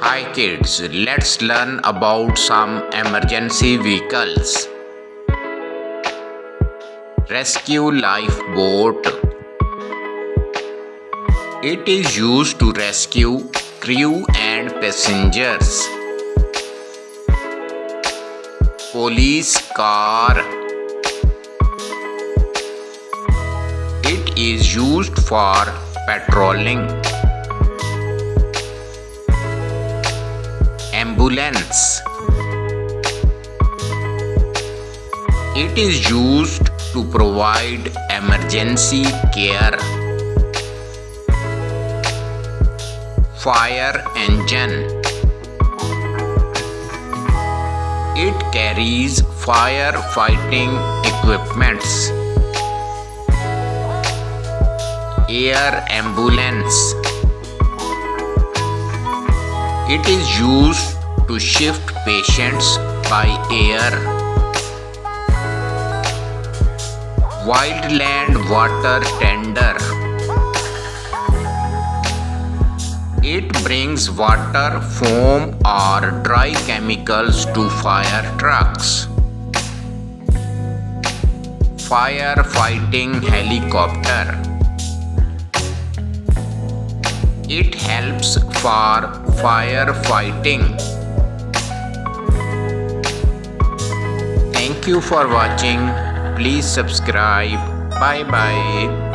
Hi kids, let's learn about some emergency vehicles. Rescue lifeboat. It is used to rescue crew and passengers. Police car. It is used for patrolling. Ambulance. It is used to provide emergency care. Fire engine. It carries firefighting equipments. Air ambulance. It is used to shift patients by air. Wildland water tender. It brings water, foam or dry chemicals to fire trucks. Firefighting helicopter. It helps for firefighting. Thank you for watching. Please subscribe. Bye bye.